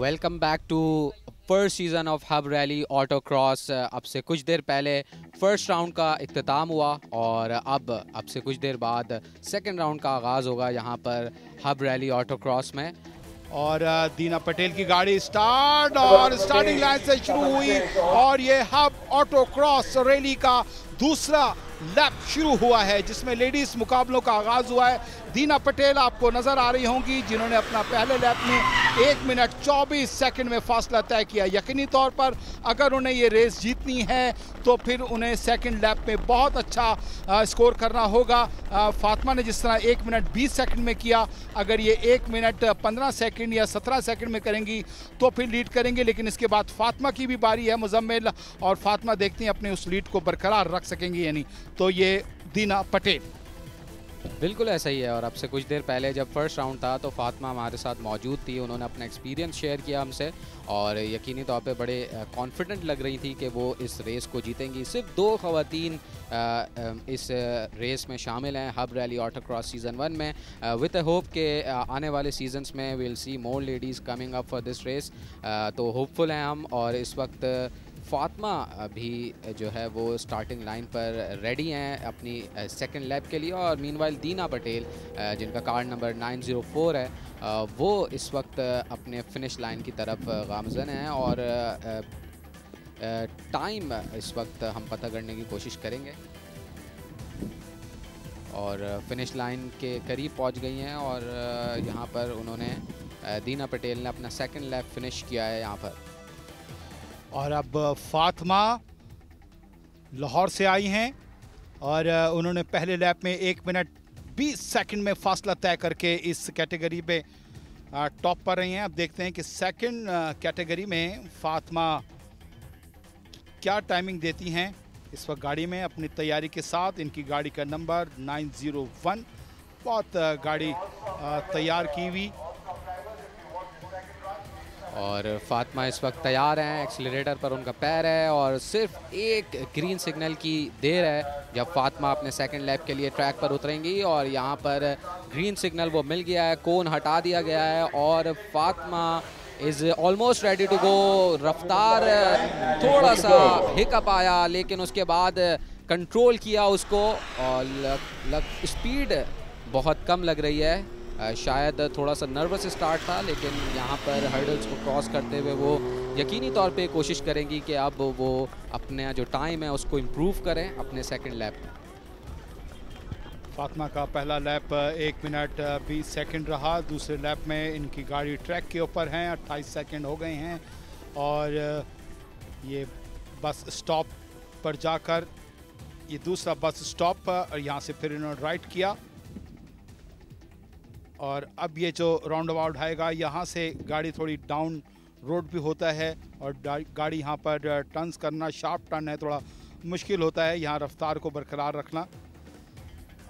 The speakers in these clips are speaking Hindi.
Welcome back to first season of Hub rally autocross अब से कुछ देर पहले फ़र्स्ट राउंड का इख्ताम हुआ और अब अब से कुछ देर बाद सेकेंड राउंड का आगाज़ होगा यहाँ पर हब रैली ऑटो क्रॉस में। और दीना पटेल की गाड़ी स्टार्ट और स्टार्टिंग लाइन से शुरू हुई और ये हब ऑटो क्रॉस रैली का दूसरा लैप शुरू हुआ है, जिसमें लेडीज़ मुकाबलों का आगाज़ हुआ है। दीना पटेल आपको नज़र आ रही होंगी जिन्होंने अपना पहले लैप में एक मिनट 24 सेकंड में फासला तय किया। यकीनी तौर पर अगर उन्हें ये रेस जीतनी है तो फिर उन्हें सेकंड लैप में बहुत अच्छा आ, स्कोर करना होगा। फातिमा ने जिस तरह एक मिनट 20 सेकंड में किया अगर ये एक मिनट 15 सेकंड या 17 सेकंड में करेंगी तो फिर लीड करेंगे। लेकिन इसके बाद फातिमा की भी बारी है मुजम्मिल और फातिमा देखती हैं अपने उस लीड को बरकरार रख सकेंगी यानी तो ये दीना पटेल। बिल्कुल ऐसा ही है और अब से कुछ देर पहले जब फ़र्स्ट राउंड था तो फातिमा हमारे साथ मौजूद थी। उन्होंने अपना एक्सपीरियंस शेयर किया हमसे और यकीनी तौर पे बड़े कॉन्फिडेंट लग रही थी कि वो इस रेस को जीतेंगी। सिर्फ़ दो खवतिन इस रेस में शामिल हैं, Hub rally autocross season one में विद अ होप के आने वाले सीजन्स में will see more ladies coming up for this race तो होपफुल हैं हम और इस वक्त फातमा भी जो है वो स्टार्टिंग लाइन पर रेडी हैं अपनी सेकंड लैब के लिए और मीनवाइल दीना पटेल जिनका कार्ड नंबर 904 है वो इस वक्त अपने फिनिश लाइन की तरफ़ गामजन हैं और टाइम इस वक्त हम पता करने की कोशिश करेंगे। और फिनिश लाइन के करीब पहुँच गई हैं और यहाँ पर उन्होंने दीना पटेल ने अपना सेकंड लैब फिनिश किया है यहाँ पर। और अब फातिमा लाहौर से आई हैं और उन्होंने पहले लैप में एक मिनट बीस सेकंड में फासला तय करके इस कैटेगरी पे टॉप पर रही हैं। अब देखते हैं कि सेकंड कैटेगरी में फातिमा क्या टाइमिंग देती हैं इस वक्त गाड़ी में अपनी तैयारी के साथ। इनकी गाड़ी का नंबर 901 बहुत गाड़ी तैयार की हुई। और फातिमा इस वक्त तैयार हैं एक्सीलरेटर पर उनका पैर है और सिर्फ़ एक ग्रीन सिग्नल की देर है जब फातिमा अपने सेकंड लैप के लिए ट्रैक पर उतरेंगी और यहाँ पर ग्रीन सिग्नल वो मिल गया है कोन हटा दिया गया है और Fatima is almost ready to go रफ्तार थोड़ा सा हिकअप आया लेकिन उसके बाद कंट्रोल किया उसको और लग, लग, स्पीड बहुत कम लग रही है। शायद थोड़ा सा नर्वस स्टार्ट था, लेकिन यहाँ पर हर्डल्स को क्रॉस करते हुए वो यकीनी तौर पे कोशिश करेंगी कि अब वो अपने जो टाइम है उसको इम्प्रूव करें अपने सेकंड लैप फातिमा का पहला लैप एक मिनट बीस सेकंड रहा। दूसरे लैप में इनकी गाड़ी ट्रैक के ऊपर हैं, अट्ठाईस सेकंड हो गए हैं। और ये बस स्टॉप पर जाकर, ये दूसरा बस स्टॉप और यहाँ से फिर इन्होंने राइट किया। और अब ये जो राउंड अबाउट आएगा, यहाँ से गाड़ी थोड़ी डाउन रोड भी होता है और गाड़ी यहाँ पर टर्न्स करना शार्प टर्न है, थोड़ा मुश्किल होता है। यहाँ रफ्तार को बरकरार रखना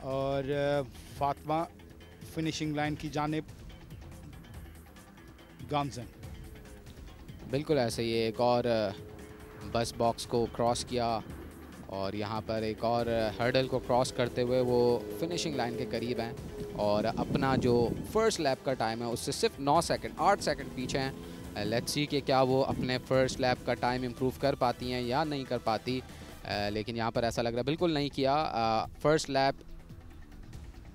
और फातिमा फिनिशिंग लाइन की जानब गामजन। बिल्कुल ऐसे ही एक और बस बॉक्स को क्रॉस किया। और यहाँ पर एक और हर्डल को क्रॉस करते हुए वो फिनिशिंग लाइन के करीब हैं और अपना जो फ़र्स्ट लैप का टाइम है उससे सिर्फ़ नौ सेकंड आठ सेकंड पीछे हैं। लेट्स सी कि क्या वो अपने फ़र्स्ट लैप का टाइम इम्प्रूव कर पाती हैं या नहीं कर पाती। लेकिन यहाँ पर ऐसा लग रहा है बिल्कुल नहीं किया। फ़र्स्ट लैप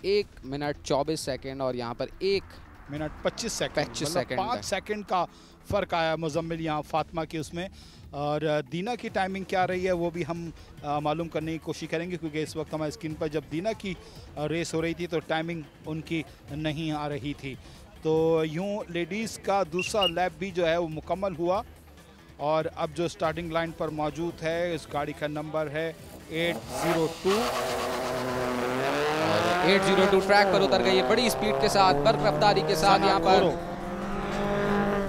एक मिनट चौबीस सेकेंड और यहाँ पर एक मिनट पच्चीस सेकेंड पच्चीस सेकेंड पाँच सेकेंड का फ़र्क आया मुजम्मिल यहाँ फातिमा की उसमें। और दीना की टाइमिंग क्या रही है वो भी हम मालूम करने की कोशिश करेंगे क्योंकि इस वक्त हमारे स्क्रीन पर जब दीना की रेस हो रही थी तो टाइमिंग उनकी नहीं आ रही थी। तो यूँ लेडीज़ का दूसरा लैब भी जो है वो मुकम्मल हुआ और अब जो स्टार्टिंग लाइन पर मौजूद है इस गाड़ी का नंबर है eight zero two eight zero two track पर उतर गई है बड़ी स्पीड के साथ बर्फ़ रफ्तारी के साथ यहाँ पर।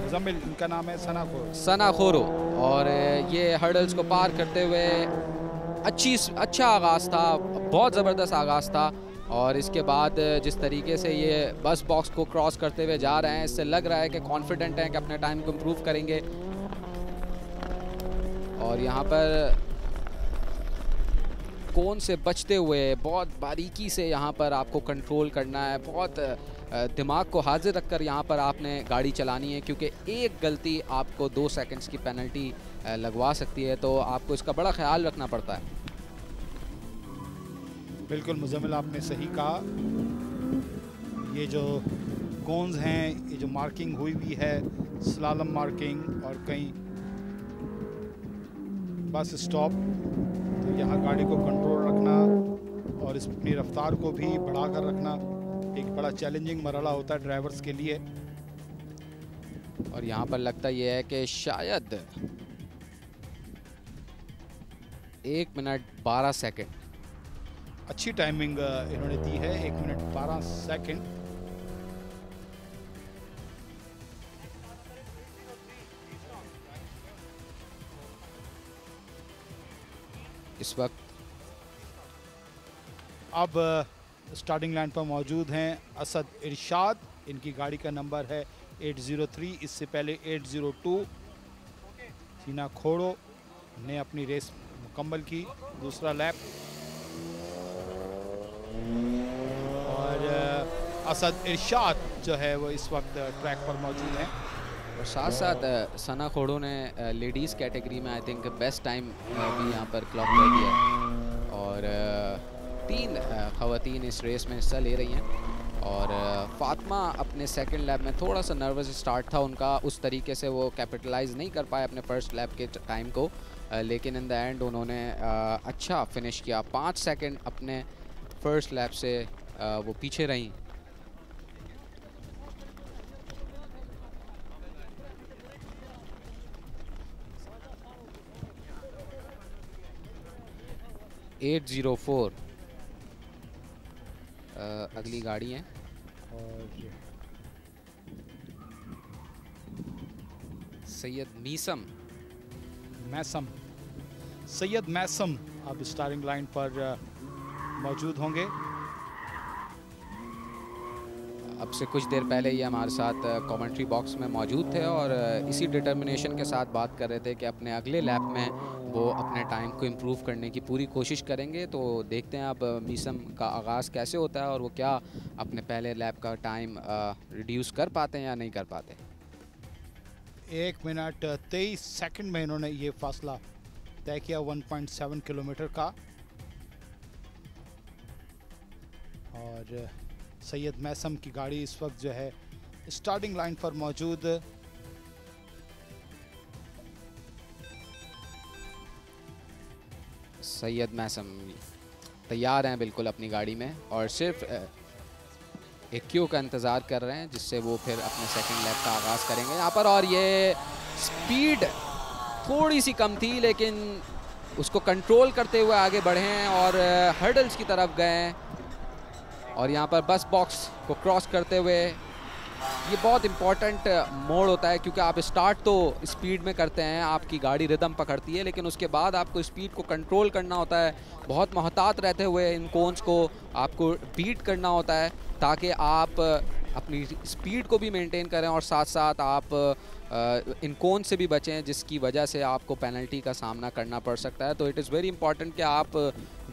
मुजम्मिल इनका नाम है सना खोरो। सना खोरो। और ये हर्डल्स को पार करते हुए अच्छी अच्छा आगाज़ था, बहुत ज़बरदस्त आगाज़ था। और इसके बाद जिस तरीके से ये बस बॉक्स को क्रॉस करते हुए जा रहे हैं, इससे लग रहा है कि कॉन्फिडेंट हैं कि अपने टाइम को इम्प्रूव करेंगे। और यहाँ पर कौन से बचते हुए, बहुत बारीकी से यहाँ पर आपको कंट्रोल करना है, बहुत दिमाग को हाजिर रखकर यहाँ पर आपने गाड़ी चलानी है, क्योंकि एक गलती आपको दो सेकंड्स की पेनल्टी लगवा सकती है तो आपको इसका बड़ा ख्याल रखना पड़ता है। बिल्कुल मुजमिल आपने सही कहा। ये जो कोन्स हैं, ये जो मार्किंग हुई हुई है स्लालम मार्किंग और कहीं बस स्टॉप तो यहाँ गाड़ी को कंट्रोल रखना और इस अपनी रफ्तार को भी बढ़ा कर रखना। एक बड़ा चैलेंजिंग मरला होता है ड्राइवर्स के लिए। और यहाँ पर लगता यह है कि शायद एक मिनट बारह सेकंड अच्छी टाइमिंग इन्होंने दी है एक मिनट बारह सेकंड इस वक्त अब स्टार्टिंग लाइन पर मौजूद हैं असद इरशाद। इनकी गाड़ी का नंबर है 803 इससे पहले 802 सीना खोड़ो ने अपनी रेस मुकम्मल की। दूसरा लैप। और असद इरशाद जो है वो इस वक्त ट्रैक पर मौजूद हैं। और साथ साथ सना खोड़ो ने लेडीज़ कैटेगरी में आई थिंक बेस्ट टाइम भी यहाँ पर क्लॉक कर दिया और तीन ख़वातीन इस रेस में हिस्सा ले रही हैं। और फातमा अपने सेकंड लैब में थोड़ा सा नर्वस स्टार्ट था उनका, उस तरीके से वो कैपिटलाइज नहीं कर पाए अपने फ़र्स्ट लैब के टाइम को। लेकिन इन द एंड उन्होंने अच्छा फिनिश किया। पाँच सेकंड अपने फ़र्स्ट लैब से वो पीछे रहीं। Eight zero four. अगली गाड़ी है। और सैयद मीसम। मैसम। सैयद मैसम अब स्टारिंग लाइन पर मौजूद होंगे। अब से कुछ देर पहले ही हमारे साथ कमेंट्री बॉक्स में मौजूद थे और इसी डिटर्मिनेशन के साथ बात कर रहे थे कि अपने अगले लैप में वो अपने टाइम को इम्प्रूव करने की पूरी कोशिश करेंगे। तो देखते हैं अब मीसम का आगाज़ कैसे होता है और वो क्या अपने पहले लैब का टाइम रिड्यूस कर पाते हैं या नहीं कर पाते? एक मिनट, तेईस सेकंड में इन्होंने ये फासला तय किया 1.7 किलोमीटर का। और, सैयद मैसम की गाड़ी इस वक्त जो है स्टार्टिंग लाइन पर मौजूद। सैयद मैसम तैयार हैं बिल्कुल अपनी गाड़ी में और सिर्फ़ एक क्यू का इंतज़ार कर रहे हैं, जिससे वो फिर अपने सेकंड लैप का आगाज़ करेंगे। यहाँ पर और ये स्पीड थोड़ी सी कम थी, लेकिन उसको कंट्रोल करते हुए आगे बढ़े हैं और हर्डल्स की तरफ़ गए और यहाँ पर बस बॉक्स को क्रॉस करते हुए ये बहुत इंपॉर्टेंट मोड होता है क्योंकि आप स्टार्ट तो स्पीड में करते हैं, आपकी गाड़ी रिदम पकड़ती है, लेकिन उसके बाद आपको स्पीड को कंट्रोल करना होता है, बहुत मोहतात रहते हुए इन कोन्स को आपको बीट करना होता है, ताकि आप अपनी स्पीड को भी मेंटेन करें और साथ साथ आप इन कोन से भी बचें, जिसकी वजह से आपको पेनल्टी का सामना करना पड़ सकता है। तो इट इज़ वेरी इंपॉर्टेंट कि आप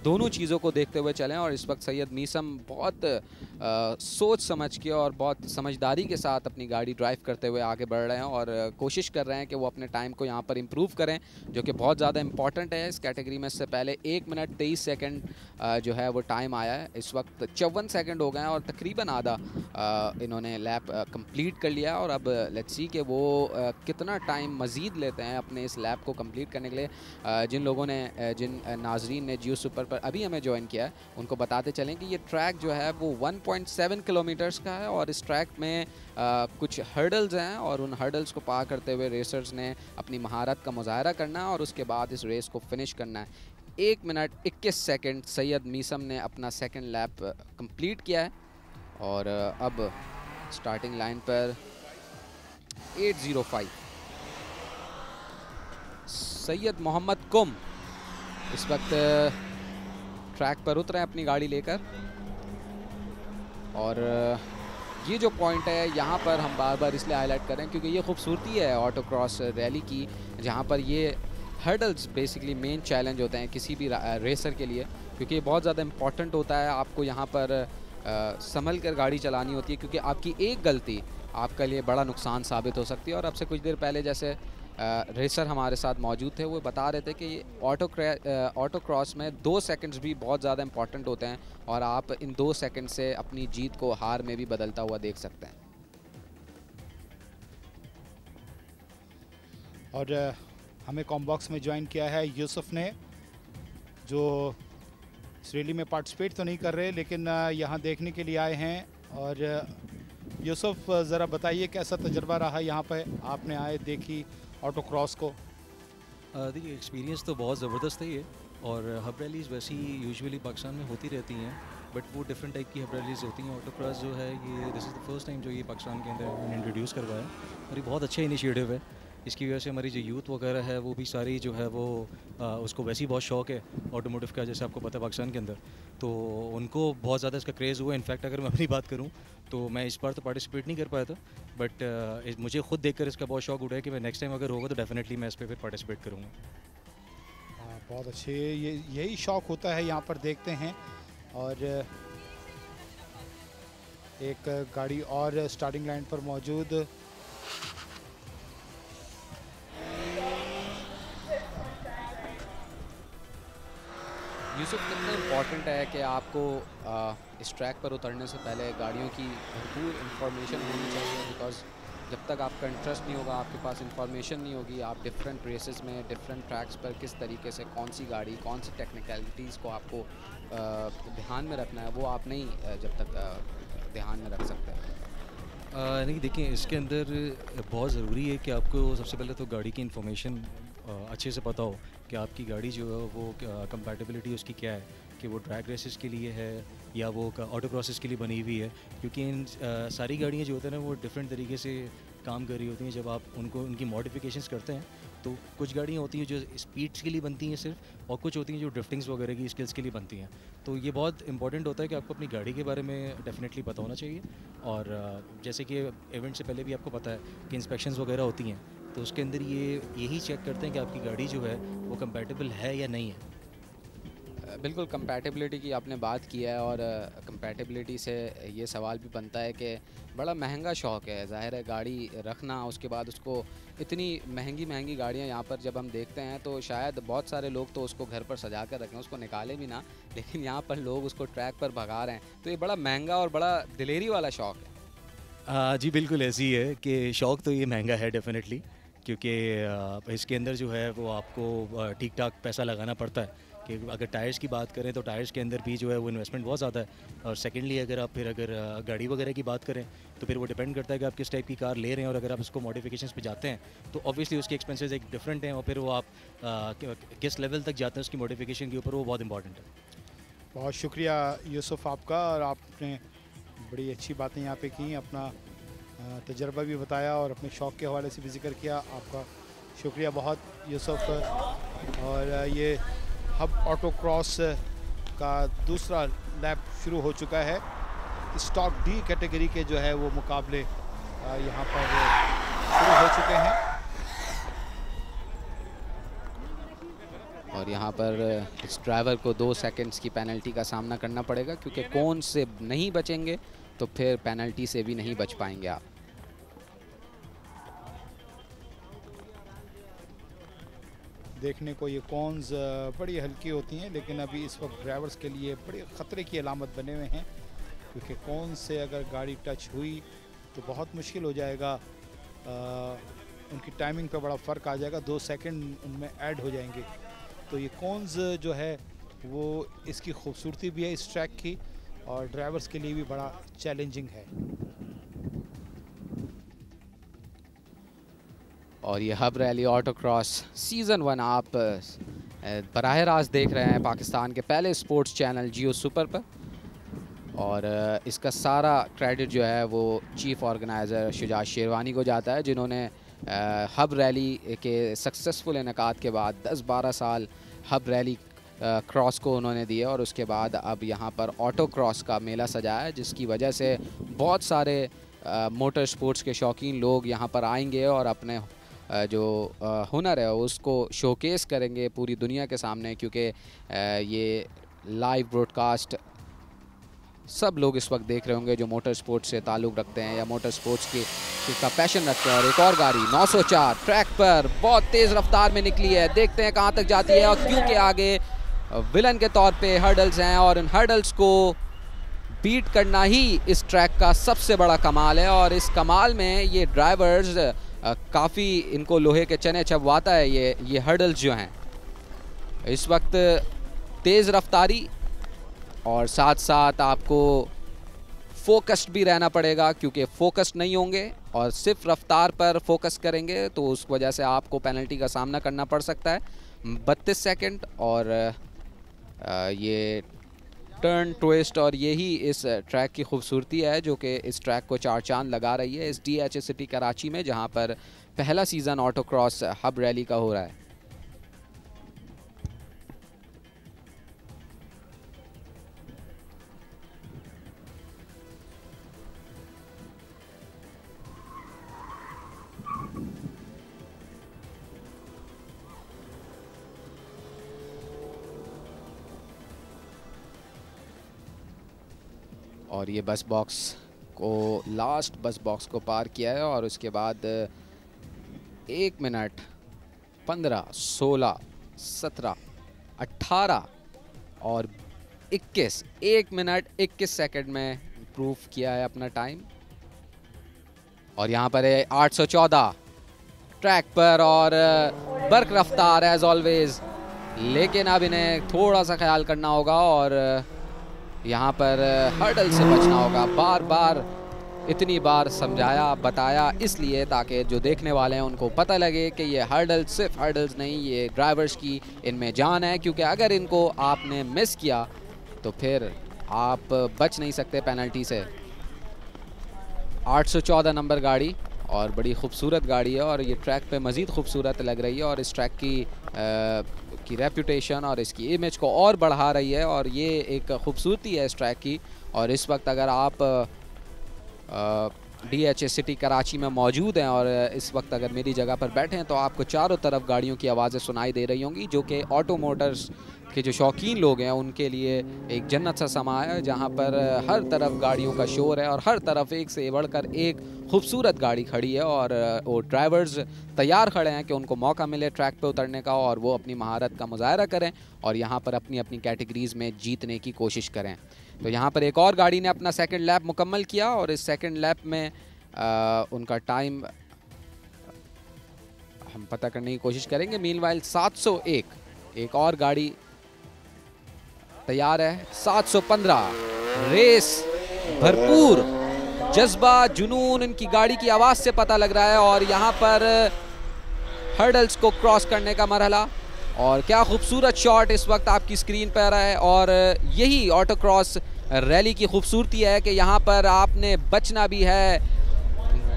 दोनों चीज़ों को देखते हुए चलें और इस वक्त सैयद मीसम बहुत आ, सोच समझ के और बहुत समझदारी के साथ अपनी गाड़ी ड्राइव करते हुए आगे बढ़ रहे हैं और कोशिश कर रहे हैं कि वो अपने टाइम को यहाँ पर इम्प्रूव करें जो कि बहुत ज़्यादा इंपॉर्टेंट है। इस कैटेगरी में इससे पहले एक मिनट तेईस सेकेंड जो है वो टाइम आया है। इस वक्त चौवन सेकेंड हो गए हैं और तकरीबन आधा इन्होंने लैप कंप्लीट कर लिया और अब लेट्स सी कि वो कितना टाइम मज़ीद लेते हैं अपने इस लैप को कंप्लीट करने के लिए। जिन लोगों ने जिन नाजरीन ने जियो सुपर पर अभी हमें ज्वाइन किया है उनको बताते चलें कि ये ट्रैक जो है वो 1.7 किलोमीटर्स का है और इस ट्रैक में आ, कुछ हर्डल्स हैं और उन हर्डल्स को पार करते हुए रेसर्स ने अपनी महारत का मुजाहरा करना है और उसके बाद इस रेस को फिनिश करना है। एक मिनट इक्कीस सेकेंड सैयद मीसम ने अपना सेकेंड लैप कंप्लीट किया है और अब स्टार्टिंग लाइन पर 805 सैयद मोहम्मद कुम इस वक्त ट्रैक पर उतरे अपनी गाड़ी लेकर। और ये जो पॉइंट है, यहाँ पर हम बार बार इसलिए हाईलाइट करें क्योंकि ये खूबसूरती है ऑटो क्रॉस रैली की, जहाँ पर ये हर्डल्स बेसिकली मेन चैलेंज होते हैं किसी भी रेसर के लिए क्योंकि ये बहुत ज़्यादा इंपॉर्टेंट होता है। आपको यहाँ पर संभल कर गाड़ी चलानी होती है क्योंकि आपकी एक गलती आपके लिए बड़ा नुकसान साबित हो सकती है और अब से कुछ देर पहले जैसे रेसर हमारे साथ मौजूद थे, वो बता रहे थे कि ऑटो ऑटो क्रॉस में दो सेकंड्स भी बहुत ज़्यादा इंपॉर्टेंट होते हैं और आप इन दो सेकंड से अपनी जीत को हार में भी बदलता हुआ देख सकते हैं। और हमें कॉम्बॉक्स में ज्वाइन किया है यूसुफ ने, जो इस रैली में पार्टिसिपेट तो नहीं कर रहे, लेकिन यहाँ देखने के लिए आए हैं। और यूसुफ, ज़रा बताइए कैसा तजर्बा रहा यहाँ पर आपने आए, देखी ऑटो क्रॉस को देखिए एक्सपीरियंस तो बहुत ज़बरदस्त है ये और हब रैलीज़ वैसी यूजुअली पाकिस्तान में होती रहती हैं बट वो डिफरेंट टाइप की हब रैलीज़ होती हैं। ऑटो क्रॉस जो है ये this is the first time जो ये पाकिस्तान के अंदर इंट्रोड्यूस करवाया और ये बहुत अच्छा इनिशिएटिव है। इसकी वजह से हमारी जो यूथ वगैरह है वो भी सारी जो है वो आ, उसको वैसे ही बहुत शौक है ऑटोमोटिव का जैसे आपको पता है पाकिस्तान के अंदर। तो उनको बहुत ज़्यादा इसका क्रेज़ हुआ। इनफैक्ट अगर मैं अपनी बात करूँ तो मैं इस बार तो पार्टिसिपेट नहीं कर पाया था बट uh, मुझे खुद देखकर इसका बहुत शौक उठा है कि मैं नेक्स्ट टाइम अगर होगा तो डेफिनेटली मैं इस पर फिर पार्टिसिपेट करूँगा। हाँ, बहुत अच्छे ये यही शौक होता है यहाँ पर देखते हैं और एक गाड़ी और स्टार्टिंग लाइन पर मौजूद। यूसुफ कितना इंपॉर्टेंट है कि आपको आ, इस ट्रैक पर उतरने से पहले गाड़ियों की भरपूर इंफॉर्मेशन होनी चाहिए बिकॉज़ जब तक आपका इंटरेस्ट नहीं होगा, आपके पास इंफॉर्मेशन नहीं होगी, आप डिफरेंट रेसेस में डिफरेंट ट्रैक्स पर किस तरीके से कौन सी गाड़ी, कौन सी टेक्निकलिटीज़ को आपको ध्यान में रखना है, वो आप नहीं जब तक ध्यान में रख सकते नहीं देखिए, इसके अंदर बहुत ज़रूरी है कि आपको सबसे पहले तो गाड़ी की इन्फॉर्मेशन अच्छे से पता हो कि आपकी गाड़ी जो है वो कंपैटिबिलिटी उसकी क्या है, कि वो ड्रैग रेसेस के लिए है या वो ऑटो क्रॉसेस के लिए बनी हुई है, क्योंकि इन सारी गाड़ियाँ जो होती हैं ना, वो डिफरेंट तरीके से काम कर रही होती हैं। जब आप उनको, उनकी मॉडिफिकेशंस करते हैं तो कुछ गाड़ियाँ होती हैं जो स्पीड्स के लिए बनती हैं सिर्फ़, और कुछ होती हैं जो ड्रिफ्टिंग्स वगैरह की स्किल्स के लिए बनती हैं। तो ये बहुत इंपॉर्टेंट होता है कि आपको अपनी गाड़ी के बारे में डेफिनेटली पता होना चाहिए। और जैसे कि इवेंट से पहले भी आपको पता है कि इंस्पेक्शंस वगैरह होती हैं तो उसके अंदर ये, यही चेक करते हैं कि आपकी गाड़ी जो है, वो कंपेटेबल है या नहीं है। बिल्कुल कंपैटिबिलिटी की आपने बात की है और कंपैटिबिलिटी से ये सवाल भी बनता है कि बड़ा महँगा शौक़ है। ज़ाहिर है गाड़ी रखना, उसके बाद उसको इतनी महँगी महँगी गाड़ियाँ यहाँ पर जब हम देखते हैं तो शायद बहुत सारे लोग तो उसको घर पर सजा कर रखें, उसको निकाले भी ना, लेकिन यहाँ पर लोग उसको ट्रैक पर भगा रहे हैं। तो ये बड़ा महँगा और बड़ा दिलेरी वाला शौक़ है। हाँ जी बिल्कुल ऐसी है कि शौक़ तो ये महँगा है डेफिनेटली क्योंकि इसके अंदर जो है वो आपको ठीक ठाक पैसा लगाना पड़ता है। कि अगर टायर्स की बात करें तो टायर्स के अंदर भी जो है वो इन्वेस्टमेंट बहुत ज़्यादा है। और सेकेंडली अगर आप फिर अगर गाड़ी वगैरह की बात करें तो फिर वो डिपेंड करता है कि आप किस टाइप की कार ले रहे हैं और अगर आप उसको मॉडिफिकेशन पे जाते हैं तो ऑब्वियसली उसके एक्सपेंसेस एक डिफरेंट हैं और फिर वो आप किस लेवल तक जाते हैं उसकी मॉडिफिकेशन के ऊपर वो बहुत इंपॉर्टेंट है। बहुत शुक्रिया यूसुफ आपका और आपने बड़ी अच्छी बातें यहाँ पे की, अपना तजर्बा भी बताया और अपने शौक़ के हवाले से भी ज़िक्र किया। आपका शुक्रिया बहुत यूसुफ और ये हब ऑटो क्रॉस का दूसरा लैब शुरू हो चुका है। स्टॉक डी कैटेगरी के जो है वो मुकाबले यहाँ पर शुरू हो चुके हैं। और यहाँ पर इस ड्राइवर को दो सेकंड्स की पेनल्टी का सामना करना पड़ेगा, क्योंकि कौन से नहीं बचेंगे तो फिर पेनल्टी से भी नहीं बच पाएँगे आप। देखने को ये कॉन्स बड़ी हल्की होती हैं लेकिन अभी इस वक्त ड्राइवर्स के लिए बड़े ख़तरे की अलामत बने हुए हैं क्योंकि कौन से अगर गाड़ी टच हुई तो बहुत मुश्किल हो जाएगा। आ, उनकी टाइमिंग पे बड़ा फ़र्क आ जाएगा दो सेकंड उनमें ऐड हो जाएँगे। तो ये कॉन्स जो है वो इसकी खूबसूरती भी है इस ट्रैक की और ड्राइवर्स के लिए भी बड़ा चैलेंजिंग है। और ये Hub rally autocross season one आप बरह रास्त देख रहे हैं पाकिस्तान के पहले स्पोर्ट्स चैनल जियो सुपर पर। और इसका सारा क्रेडिट जो है वो चीफ़ ऑर्गेनाइज़र शुजात शेरवानी को जाता है, जिन्होंने हब रैली के सक्सेसफुल इनका के बाद 10-12 साल हब रैली क्रॉस को उन्होंने दिए और उसके बाद अब यहाँ पर ऑटो क्रॉस का मेला सजाया है, जिसकी वजह से बहुत सारे मोटर स्पोर्ट्स के शौकीन लोग यहाँ पर आएँगे और अपने जो हुनर है, उसको शोकेस करेंगे पूरी दुनिया के सामने क्योंकि ये लाइव ब्रॉडकास्ट सब लोग इस वक्त देख रहे होंगे जो मोटर स्पोर्ट्स से ताल्लुक़ रखते हैं या मोटर स्पोर्ट्स के, का पैशन रखते हैं। और एक और गाड़ी 904 ट्रैक पर बहुत तेज़ रफ्तार में निकली है। देखते हैं कहाँ तक जाती है और क्यों के आगे विलन के तौर पे हर्डल्स हैं और इन हर्डल्स को बीट करना ही इस ट्रैक का सबसे बड़ा कमाल है। और इस कमाल में ये ड्राइवर्स काफ़ी इनको लोहे के चने चबवाता है ये ये हर्डल्स जो हैं। इस वक्त तेज़ रफ्तारी और साथ साथ आपको फोकस्ड भी रहना पड़ेगा क्योंकि फोकस्ड नहीं होंगे और सिर्फ़ रफ्तार पर फोकस करेंगे तो उस वजह से आपको पेनल्टी का सामना करना पड़ सकता है। बत्तीस सेकंड और ये टर्न ट्विस्ट और यही इस ट्रैक की खूबसूरती है जो कि इस ट्रैक को चार चाँद लगा रही है। इस डी एच सिटी कराची में, जहाँ पर पहला season autocross hub rally का हो रहा है। और ये बस बॉक्स को लास्ट बस बॉक्स को पार किया है और उसके बाद, एक मिनट, पंद्रह, सोलह, सत्रह अट्ठारह और इक्कीस, एक मिनट, इक्कीस सेकंड में प्रूफ किया है अपना टाइम और यहाँ पर है आठ सौ चौदह ट्रैक पर और, बर्क रफ्तार एज ऑलवेज लेकिन अब इन्हें थोड़ा सा ख्याल करना होगा और यहाँ पर हर्डल से बचना होगा। बार बार इतनी बार समझाया, बताया, इसलिए ताकि जो देखने वाले हैं उनको पता लगे कि ये हर्डल, सिर्फ़ हर्डल्स नहीं, ये ड्राइवर्स की इनमें जान है। क्योंकि अगर इनको आपने मिस किया तो फिर आप बच नहीं सकते पेनल्टी से। 814 नंबर गाड़ी। और बड़ी खूबसूरत गाड़ी है और ये ट्रैक पे मज़ीद खूबसूरत लग रही है और इस ट्रैक की आ, की रेपूटेशन और इसकी इमेज को और बढ़ा रही है और ये एक खूबसूरती है इस ट्रैक की। और इस वक्त अगर आप डी एच सिटी कराची में मौजूद हैं और इस वक्त अगर मेरी जगह पर बैठे हैं तो आपको चारों तरफ़ गाड़ियों की आवाज़ें सुनाई दे रही होंगी जो कि ऑटो मोटर्स के जो शौकीन लोग हैं उनके लिए एक जन्नत सा समा है जहाँ पर हर तरफ़ गाड़ियों का शोर है और हर तरफ़ एक से बढ़कर एक खूबसूरत गाड़ी खड़ी है और वो ड्राइवर्स तैयार खड़े हैं कि उनको मौका मिले ट्रैक पे उतरने का और वो अपनी महारत का मुजाहरा करें और यहाँ पर अपनी अपनी कैटेगरीज़ में जीतने की कोशिश करें। तो यहाँ पर एक और गाड़ी ने अपना सेकेंड लैप मुकम्मल किया और इस सेकेंड लैप में आ, उनका टाइम हम पता करने की कोशिश करेंगे। मीन वाइल सात एक और गाड़ी तैयार है। 715 रेस भरपूर। जज्बा, जुनून, इनकी गाड़ी की आवाज़ से पता लग रहा है और यहाँ पर हर्डल्स को क्रॉस करने का मरहला। और क्या खूबसूरत शॉट इस वक्त आपकी स्क्रीन पर आ रहा है और यही ऑटो क्रॉस रैली की खूबसूरती है कि यहाँ पर आपने बचना भी है।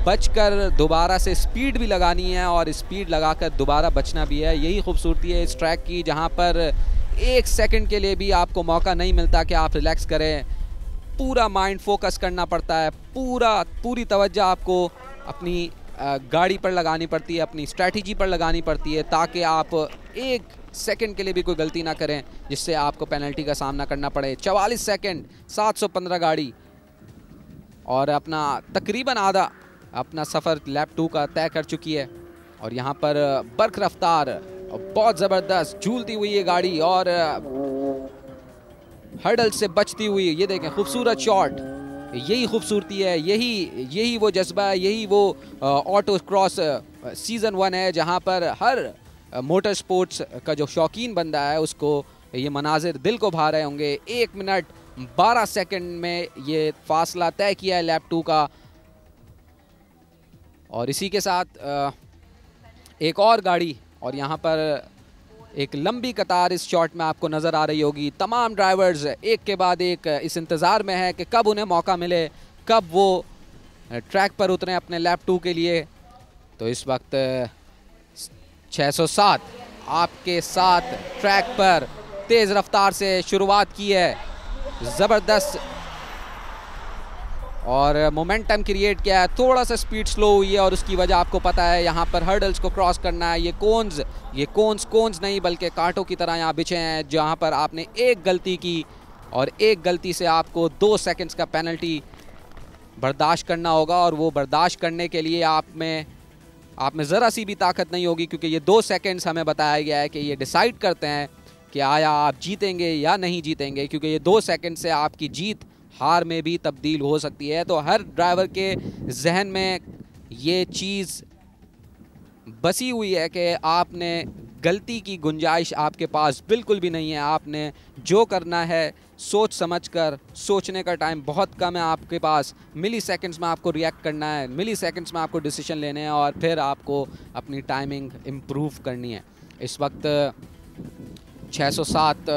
बचकर दोबारा से स्पीड भी लगानी है और स्पीड लगाकर दोबारा बचना भी है। यही खूबसूरती है इस ट्रैक की जहाँ पर एक सेकंड के लिए भी आपको मौका नहीं मिलता कि आप रिलैक्स करें। पूरा माइंड फोकस करना पड़ता है। पूरा, पूरी तवज्जो आपको अपनी गाड़ी पर लगानी पड़ती है, अपनी स्ट्रैटेजी पर लगानी पड़ती है, ताकि आप एक सेकंड के लिए भी कोई गलती ना करें, जिससे आपको पेनल्टी का सामना करना पड़े। चवालीस सेकंड 715 गाड़ी। और अपना तकरीबन आधा, अपना सफ़र लैप टू का तय कर चुकी है। और यहाँ पर बर्क रफ्तार बहुत ज़बरदस्त झूलती हुई ये गाड़ी और हर्डल से बचती हुई, ये देखें, खूबसूरत शॉट। यही खूबसूरती है, यही यही वो जज्बा है, यही वो ऑटो क्रॉस सीज़न वन है, जहाँ पर हर मोटर स्पोर्ट्स का जो शौकीन बंदा है, उसको ये मनाजिर दिल को भा रहे होंगे। एक मिनट, बारह सेकंड में ये फासला तय किया है लैप टू का। और इसी के साथ एक और गाड़ी और यहाँ पर एक लंबी कतार इस शॉट में आपको नज़र आ रही होगी। तमाम ड्राइवर्स एक के बाद एक इस इंतज़ार में है कि कब उन्हें मौका मिले, कब वो ट्रैक पर उतरे अपने लैप टू के लिए। तो इस वक्त 607 आपके साथ ट्रैक पर तेज़ रफ्तार से शुरुआत की है। ज़बरदस्त और मोमेंटम क्रिएट किया है। थोड़ा सा स्पीड स्लो हुई है और उसकी वजह आपको पता है, यहाँ पर हर्डल्स को क्रॉस करना है। ये कोन्स ये कोन्स कोन्स नहीं, बल्कि कांटों की तरह यहाँ बिछे हैं, जहाँ पर आपने एक गलती की और एक गलती से आपको दो सेकंड्स का पेनल्टी बर्दाश्त करना होगा और वो बर्दाश्त करने के लिए आप में आप में ज़रा सी भी ताकत नहीं होगी, क्योंकि ये दो सेकंड्स हमें बताया गया है कि ये डिसाइड करते हैं कि आया आप जीतेंगे या नहीं जीतेंगे, क्योंकि ये दो सेकंड से आपकी जीत हार में भी तब्दील हो सकती है। तो हर ड्राइवर के जहन में ये चीज़ बसी हुई है कि आपने गलती की गुंजाइश आपके पास बिल्कुल भी नहीं है। आपने जो करना है, सोच समझकर, सोचने का टाइम बहुत कम है आपके पास। मिली सेकेंड्स में आपको रिएक्ट करना है, मिली सेकेंड्स में आपको डिसीज़न लेने हैं और फिर आपको अपनी टाइमिंग इम्प्रूव करनी है। इस वक्त 607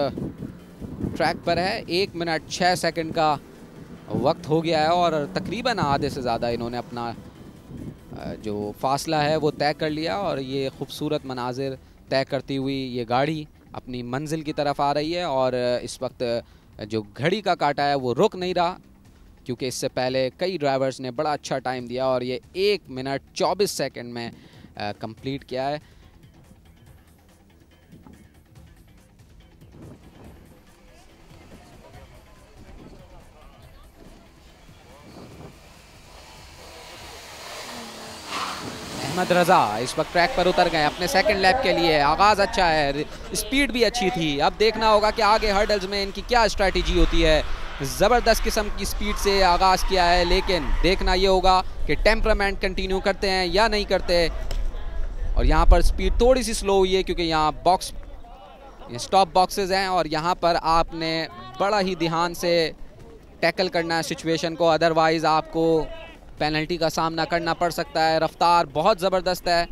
ट्रैक पर है। एक मिनट छः सेकंड का वक्त हो गया है और तकरीबन आधे से ज़्यादा इन्होंने अपना जो फासला है वो तय कर लिया और ये खूबसूरत मनाजिर तय करती हुई ये गाड़ी अपनी मंजिल की तरफ़ आ रही है और इस वक्त जो घड़ी का काटा है वो रुक नहीं रहा, क्योंकि इससे पहले कई ड्राइवर्स ने बड़ा अच्छा टाइम दिया और ये एक मिनट चौबीस सेकेंड में कंप्लीट किया है। अहमद रज़ा इस वक्त ट्रैक पर उतर गए, अपने सेकंड लैप के लिए। आगाज़ अच्छा है स्पीड भी अच्छी थी। अब देखना होगा कि आगे हर्डल्स में इनकी क्या स्ट्रैटेजी होती है। ज़बरदस्त किस्म की स्पीड से आगाज़ किया है, लेकिन देखना ये होगा कि टेम्परामेंट कंटिन्यू करते हैं या नहीं करते। और यहाँ पर स्पीड थोड़ी सी स्लो हुई है, क्योंकि यहाँ बॉक्स स्टॉप बॉक्सेस हैं और यहाँ पर आपने बड़ा ही ध्यान से टैकल करना है सिचुएशन को। अदरवाइज़ आपको पेनल्टी का सामना करना पड़ सकता है। रफ्तार बहुत ज़बरदस्त है।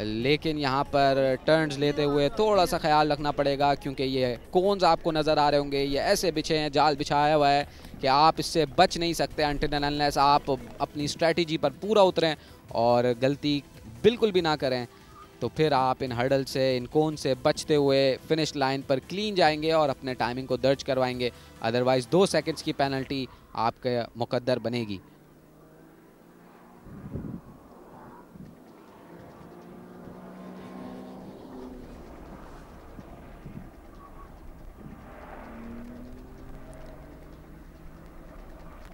लेकिन यहाँ पर टर्न्स लेते हुए थोड़ा सा ख्याल रखना पड़ेगा, क्योंकि ये कोन्स आपको नज़र आ रहे होंगे। ये ऐसे बिछे हैं, जाल बिछाया हुआ है कि आप इससे बच नहीं सकते अनलेस आप अपनी स्ट्रेटजी पर पूरा उतरें और गलती बिल्कुल भी ना करें। तो फिर आप इन हर्डल से, इन कोन से बचते हुए फिनिश लाइन पर क्लीन जाएँगे और अपने टाइमिंग को दर्ज करवाएँगे। अदरवाइज़ दो सेकंड्स की पेनल्टी आपके मुकद्दर बनेगी।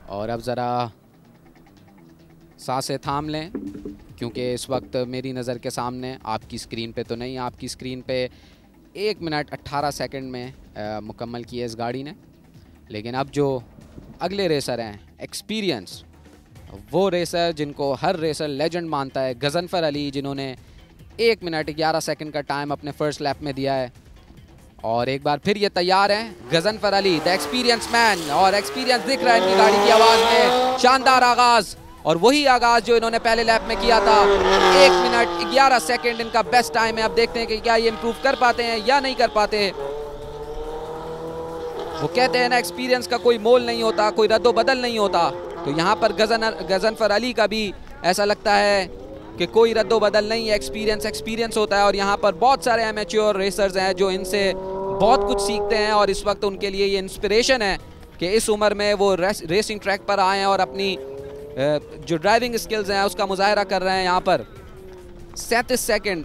और अब ज़रा साँसें थाम लें, क्योंकि इस वक्त मेरी नज़र के सामने आपकी स्क्रीन पे तो नहीं, आपकी स्क्रीन पे एक मिनट अट्ठारह सेकंड में मुकम्मल की है इस गाड़ी ने। लेकिन अब जो अगले रेसर हैं, एक्सपीरियंस वो रेसर जिनको हर रेसर लेजेंड मानता है, गजनफर अली, जिन्होंने एक मिनट ग्यारह सेकंड का टाइम अपने फ़र्स्ट लैप में दिया है। और एक बार फिर ये तैयार हैं, Ghazanfar Ali the experience man और एक्सपीरियंस दिख रहा है इनकी गाड़ी की आवाज़ में, शानदार आगाज़। और वही आगाज़ जो इन्होंने पहले लैप में किया था, एक मिनट ग्यारह सेकेंड इनका बेस्ट टाइम है। अब देखते हैं कि क्या ये इम्प्रूव कर पाते हैं या नहीं कर पाते। वो कहते हैं ना एक्सपीरियंस का कोई मोल नहीं होता, कोई रद्दो बदल नहीं होता। तो यहाँ पर गजन, गजनफर अली का भी ऐसा लगता है कि कोई रद्दो बदल नहीं है एक्सपीरियंस एक्सपीरियंस होता है और यहाँ पर बहुत सारे एमेच्योर रेसर्स हैं जो इनसे बहुत कुछ सीखते हैं और इस वक्त उनके लिए ये इंस्पिरेशन है कि इस उम्र में वो रेसिंग ट्रैक पर आए हैं और अपनी जो ड्राइविंग स्किल्स हैं उसका मुजाहरा कर रहे हैं यहाँ पर। सैंतीस सेकेंड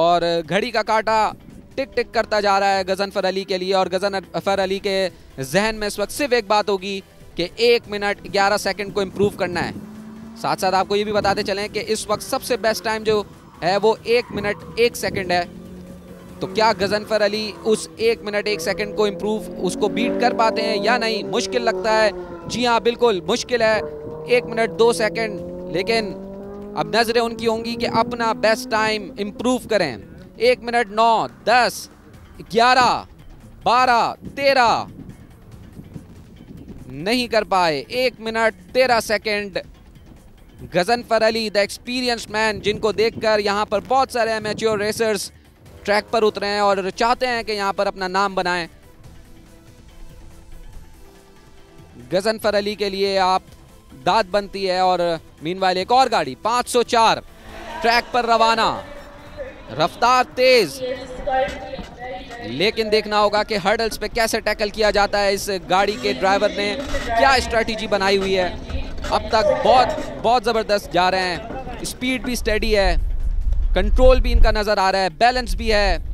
और घड़ी का काटा टिक टिक करता जा रहा है गजनफर अली के लिए और गजनफर अली के जहन में इस वक्त सिर्फ़ एक बात होगी कि एक मिनट ग्यारह सेकंड को इम्प्रूव करना है। साथ साथ आपको ये भी बताते चलें कि इस वक्त सबसे बेस्ट टाइम जो है वो एक मिनट एक सेकंड है। तो क्या गजनफर अली उस एक मिनट एक सेकंड को इम्प्रूव उसको बीट कर पाते हैं या नहीं? मुश्किल लगता है। जी हाँ बिल्कुल, मुश्किल है। एक मिनट, दो सेकंड, लेकिन अब नज़रें उनकी होंगी कि अपना बेस्ट टाइम इम्प्रूव करें। एक मिनट, नौ, दस, ग्यारह, बारह, तेरह नहीं कर पाए। एक मिनट, तेरह second. Ghazanfar Ali the experience man जिनको देखकर यहाँ पर बहुत सारे एमेच्योर रेसर्स ट्रैक पर उतरे हैं और चाहते हैं कि यहाँ पर अपना नाम बनाएँ। गजनफर अली के लिए आप दाद बनती है और मीनवाइल एक और गाड़ी 504 ट्रैक पर रवाना। रफ्तार तेज। लेकिन देखना होगा कि हर्डल्स पे कैसे टैकल किया जाता है इस गाड़ी के ड्राइवर ने। क्या स्ट्रैटेजी बनाई हुई है? अब तक बहुत बहुत ज़बरदस्त जा रहे हैं। स्पीड भी स्टेडी है। कंट्रोल भी इनका नज़र आ रहा है। बैलेंस भी है।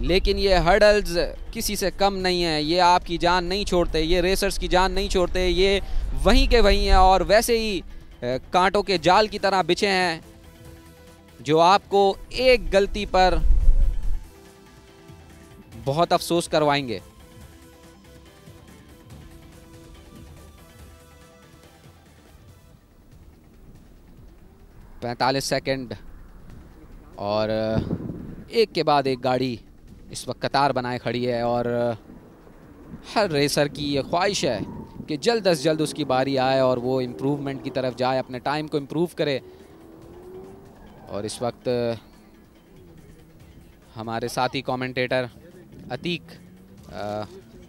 लेकिन ये हर्डल्स किसी से कम नहीं है। ये आपकी जान नहीं छोड़ते, ये रेसर्स की जान नहीं छोड़ते। ये वहीं के वहीं हैं और वैसे ही कांटों के जाल की तरह बिछे हैं, जो आपको एक गलती पर बहुत अफसोस करवाएँगे। पैंतालीस सेकंड और एक के बाद एक गाड़ी इस वक्त कतार बनाए खड़ी है और हर रेसर की ये ख्वाहिश है कि जल्द अज जल्द उसकी बारी आए और वो इम्प्रूवमेंट की तरफ़ जाए, अपने टाइम को इम्प्रूव करे। और इस वक्त हमारे साथी कमेंटेटर अतीक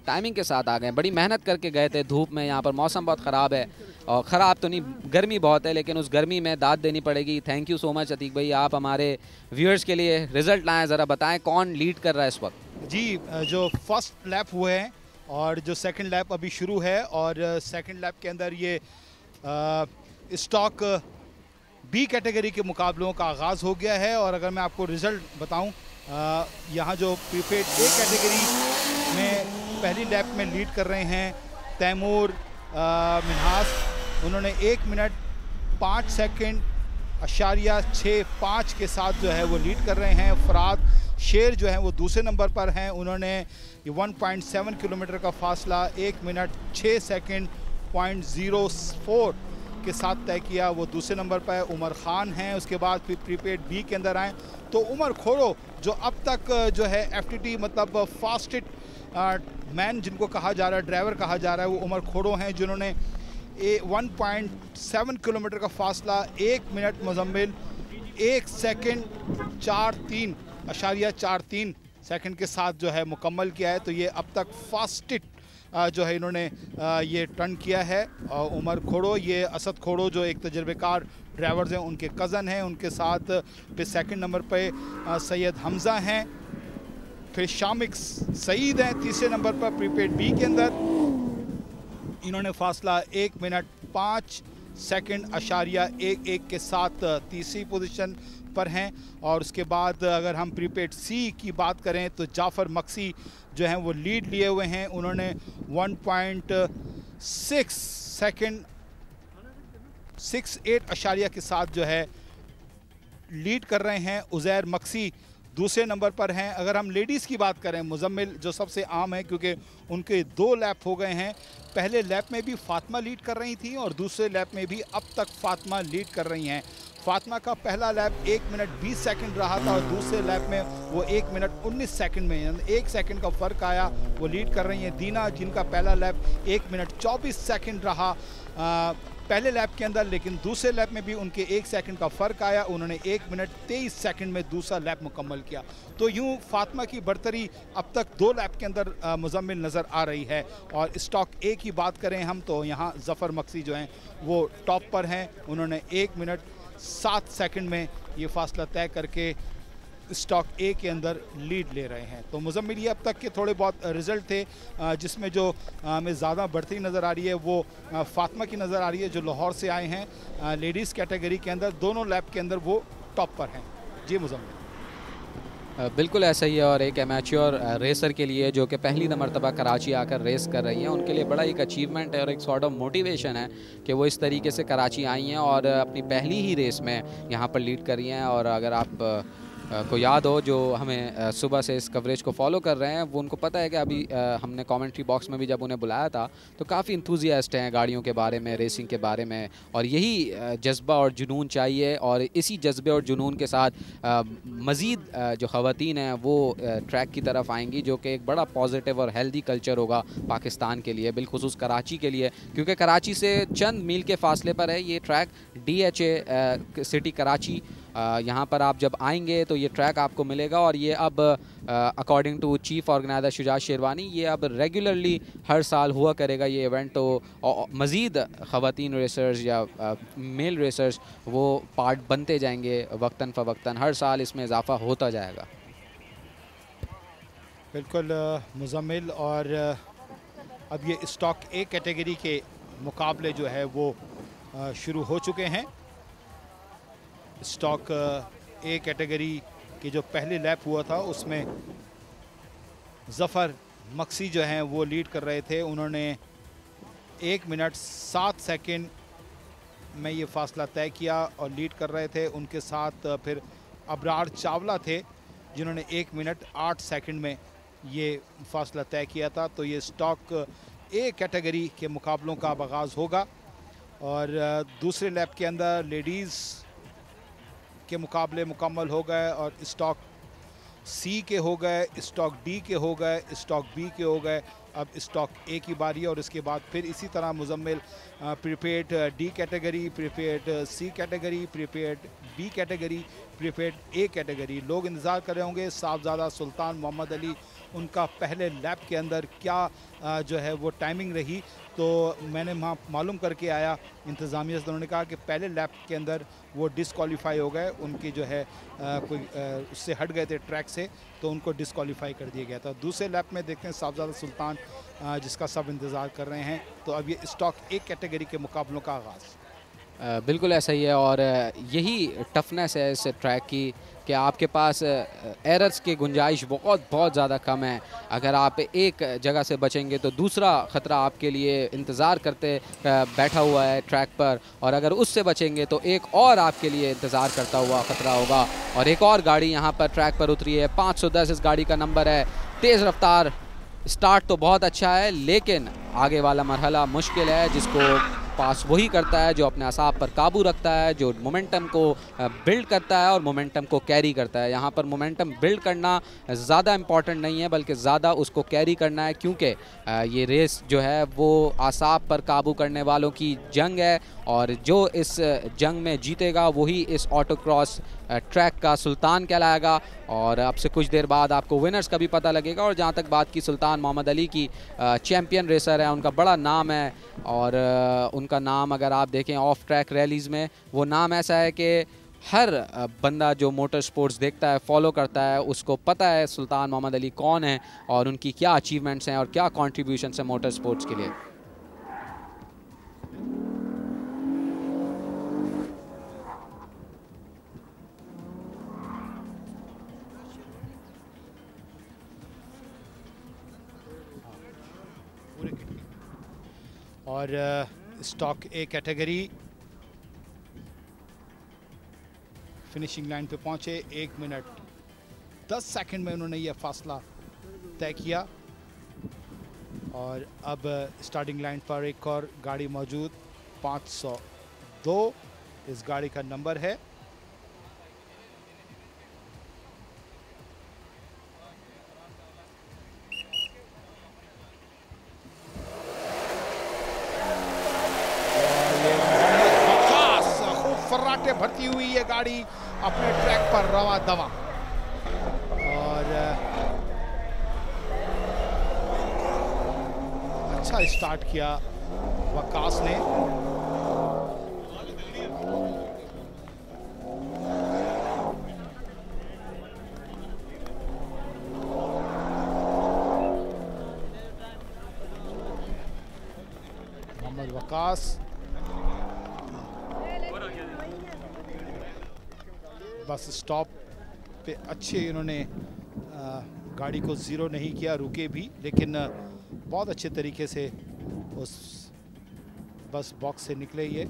टाइमिंग के साथ आ गए बड़ी मेहनत करके गए थे धूप में, यहाँ पर मौसम बहुत ख़राब है। और ख़राब तो नहीं, गर्मी बहुत है, लेकिन उस गर्मी में दाद देनी पड़ेगी। Thank you so much Atiq भाई। आप हमारे व्यूअर्स के लिए रिज़ल्ट लाएँ, ज़रा बताएँ कौन लीड कर रहा है इस वक्त? जी जो फ़र्स्ट लैप हुए हैं और जो सेकंड लैप अभी शुरू है और सेकंड लैप के अंदर ये स्टॉक बी कैटेगरी के मुकाबलों का आगाज़ हो गया है। और अगर मैं आपको रिज़ल्ट बताऊँ यहाँ जो प्रीपेड ए कैटेगरी में पहली लैप में लीड कर रहे हैं, तैमूर मिनहास, उन्होंने एक मिनट पाँच सेकंड, अशारिया छः पाँच के साथ जो है वो लीड कर रहे हैं। फराद शेर जो है वो दूसरे नंबर पर हैं। उन्होंने ये 1.7 किलोमीटर का फासला एक मिनट छः सेकंड पॉइंट ज़ीरो फोर के साथ तय किया। वो दूसरे नंबर पर है, उमर ख़ान हैं। उसके बाद फिर प्रीपेड बी के अंदर आए। तो उमर खोड़ो जो अब तक जो है एफटीटी मतलब फास्टेड मैन जिनको कहा जा रहा है ड्राइवर कहा जा रहा है, वो उमर खोड़ो हैं जिन्होंने ए 1.7 किलोमीटर का फासला, एक मिनट मजम्मिल, एक सेकंड चार तीन, अशारिया चार तीन सेकेंड के साथ जो है मुकम्मल किया है। तो ये अब तक फास्टेड जो है इन्होंने ये टर्न किया है। उमर खोड़ो, ये असद खोड़ो जो एक तजर्बेकार ड्राइवर्स हैं, उनके कज़न हैं। उनके साथ फिर सेकंड नंबर पे सैयद हमज़ा हैं। फिर शामिक सईद हैं तीसरे नंबर पर प्रीपेड बी के अंदर। इन्होंने फासला एक मिनट पाँच सेकंड अशारिया एक एक के साथ, तीसरी पोजीशन पर हैं। और उसके बाद अगर हम प्रीपेड सी की बात करें तो जाफ़र मक्सी जो हैं वो लीड लिए हुए हैं। उन्होंने 1.6 सेकंड, सिक्स एट अशारिया के साथ जो है लीड कर रहे हैं। उज़ैर मक्सी दूसरे नंबर पर हैं। अगर हम लेडीज़ की बात करें, मुजम्मिल जो सबसे आम है क्योंकि उनके दो लैप हो गए हैं। पहले लैप में भी फातिमा लीड कर रही थी और दूसरे लैप में भी अब तक फातिमा लीड कर रही हैं। फातिमा का पहला लैप एक मिनट बीस सेकंड रहा था और दूसरे लैप में वो एक मिनट उन्नीस सेकंड में एक सेकंड का फ़र्क आया। वो लीड कर रही हैं दीना जिनका पहला लैप एक मिनट चौबीस सेकंड रहा आ, पहले लैप के अंदर लेकिन दूसरे लैप में भी उनके एक सेकंड का फ़र्क आया। उन्होंने एक मिनट तेईस सेकंड में दूसरा लैप मुकम्मल किया। तो यूँ फातिमा की बढ़तरी अब तक दो लैप के अंदर मुजम्मिल नज़र आ रही है। और स्टॉक ए की बात करें हम तो यहाँ जफ़र मक्सी जो हैं वो टॉप पर हैं। उन्होंने एक मिनट सात सेकंड में ये फासला तय करके स्टॉक ए के अंदर लीड ले रहे हैं। तो मुजम्मिल, ये अब तक के थोड़े बहुत रिज़ल्ट थे जिसमें जो हमें ज़्यादा बढ़ती नज़र आ रही है, वो फातमा की नज़र आ रही है, जो लाहौर से आए हैं लेडीज़ कैटेगरी के अंदर, दोनों लैब के अंदर वो टॉप पर हैं। जी मुजम्मिल। बिल्कुल ऐसा ही है और एक एमेच्योर रेसर के लिए जो कि पहली मरतबा कराची आकर रेस कर रही हैं, उनके लिए बड़ा एक अचीवमेंट है और एक सॉर्ट ऑफ़ मोटिवेशन है कि वो इस तरीके से कराची आई हैं और अपनी पहली ही रेस में यहाँ पर लीड कर रही हैं और अगर आप को याद हो, जो हमें सुबह से इस कवरेज को फॉलो कर रहे हैं, वो उनको पता है कि अभी हमने कमेंट्री बॉक्स में भी जब उन्हें बुलाया था तो काफ़ी इंथुजियास्ट हैं गाड़ियों के बारे में रेसिंग के बारे में, और यही जज्बा और जुनून चाहिए, और इसी जज्बे और जुनून के साथ मज़ीद जो ख़वान हैं, वो ट्रैक की तरफ़ आएँगी, जो कि एक बड़ा पॉजिटिव और हेल्दी कल्चर होगा पाकिस्तान के लिए, बिलखसूस कराची के लिए, क्योंकि कराची से चंद मील के फासले पर है ये track D H A city Karachi यहाँ पर आप जब आएँगे तो ये ट्रैक आपको मिलेगा और ये अब according to chief organiser Shujaat Sherwani ये अब रेगुलरली हर साल हुआ करेगा ये इवेंट तो मज़ीद ख़वान रेसर्स या मेल रेसर्स वो पार्ट बनते जाएँगे वक्ता फ़वक्ता हर साल इसमें इजाफ़ा होता जाएगा। बिल्कुल मुजमिल और अब ये स्टॉक ए कैटेगरी के मुकाबले जो है वो शुरू हो चुके हैं। स्टॉक ए कैटेगरी के जो पहले लैप हुआ था, उसमें जफ़र मक्सी जो हैं, वो लीड कर रहे थे। उन्होंने एक मिनट सात सेकंड में ये फासला तय किया और लीड कर रहे थे। उनके साथ फिर अबरार चावला थे, जिन्होंने एक मिनट आठ सेकंड में ये फासला तय किया था। तो ये स्टॉक ए कैटेगरी के मुकाबलों का आगाज़ होगा। और दूसरे लैब के अंदर लेडीज़ के मुकाबले मुकम्मल हो गए और स्टॉक सी के हो गए, स्टॉक डी के हो गए, स्टॉक बी के हो गए। अब स्टॉक ए की बारी है और इसके बाद फिर इसी तरह Muzammil prepared D category prepared C category prepared B category prepared A category लोग इंतज़ार कर रहे होंगे, साहबजादा सुल्तान मोहम्मद अली उनका पहले लैब के अंदर क्या जो है वो टाइमिंग रही तो मैंने वहाँ मालूम करके आया इंतज़ामिया से। उन्होंने कहा कि पहले लैब के अंदर वो डिसक्वालीफाई हो गए उनकी जो है आ, कोई आ, उससे हट गए थे ट्रैक से तो उनको डिसक्वालीफाई कर दिया गया था। दूसरे लैब में देखते हैं साहबजादा सुल्तान जिसका सब इंतज़ार कर रहे हैं तो अब ये स्टॉक एक कैटेगरी के मुकाबलों का आगाज़। बिल्कुल ऐसा ही है और यही टफनेस है इस ट्रैक की कि आपके पास एरर्स की गुंजाइश बहुत बहुत ज़्यादा कम है। अगर आप एक जगह से बचेंगे तो दूसरा ख़तरा आपके लिए इंतज़ार करते बैठा हुआ है ट्रैक पर और अगर उससे बचेंगे तो एक और आपके लिए इंतज़ार करता हुआ ख़तरा होगा। और एक और गाड़ी यहाँ पर ट्रैक पर उतरी है 510 इस गाड़ी का नंबर है। तेज़ रफ्तार स्टार्ट तो बहुत अच्छा है, लेकिन आगे वाला मरहला मुश्किल है, जिसको पास वही करता है जो अपने असाब पर काबू रखता है, जो मोमेंटम को बिल्ड करता है और मोमेंटम को कैरी करता है। यहाँ पर मोमेंटम बिल्ड करना ज़्यादा इंपॉर्टेंट नहीं है, बल्कि ज़्यादा उसको कैरी करना है, क्योंकि ये रेस जो है वो असाब पर काबू करने वालों की जंग है और जो इस जंग में जीतेगा, वही इस ऑटो क्रॉस ट्रैक का सुल्तान कहलाएगा। और अब से कुछ देर बाद आपको विनर्स का भी पता लगेगा और जहाँ तक बात की सुल्तान मोहम्मद अली की चैम्पियन रेसर है, उनका बड़ा नाम है। और उनका नाम अगर आप देखें ऑफ़ ट्रैक रैलीज़ में, वो नाम ऐसा है कि हर बंदा जो मोटर स्पोर्ट्स देखता है फॉलो करता है, उसको पता है सुल्तान मोहम्मद अली कौन है और उनकी क्या अचीवमेंट्स हैं और क्या कॉन्ट्रीब्यूशन है मोटर स्पोर्ट्स के लिए। और stock A category finishing line पे पहुँचे एक मिनट दस सेकंड में उन्होंने यह फासला तय किया। और अब स्टार्टिंग लाइन पर एक और गाड़ी मौजूद 502 इस गाड़ी का नंबर है भरती हुई ये गाड़ी अपने ट्रैक पर रवा दवा। और अच्छा स्टार्ट किया वकास ने। मोहम्मद वकास बस स्टॉप पे अच्छे इन्होंने गाड़ी को ज़ीरो नहीं किया, रुके भी, लेकिन बहुत अच्छे तरीके से उस बस बॉक्स से निकले ये।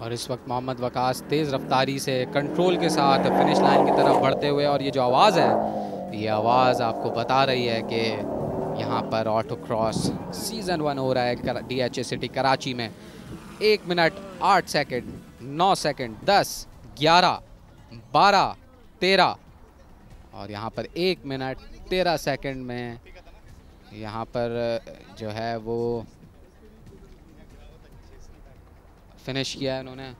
और इस वक्त मोहम्मद वकास तेज़ रफ्तारी से कंट्रोल के साथ फिनिश लाइन की तरफ़ बढ़ते हुए, और ये जो आवाज़ है, ये आवाज़ आपको बता रही है कि यहाँ पर ऑटो क्रॉस सीज़न वन हो रहा है D H A city Karachi में। एक मिनट, आठ सेकंड, नौ सेकंड, दस, ग्यारह, बारह, तेरह। और यहाँ पर एक मिनट, तेरह सेकंड में यहाँ पर जो है वो फिनिश किया है उन्होंने।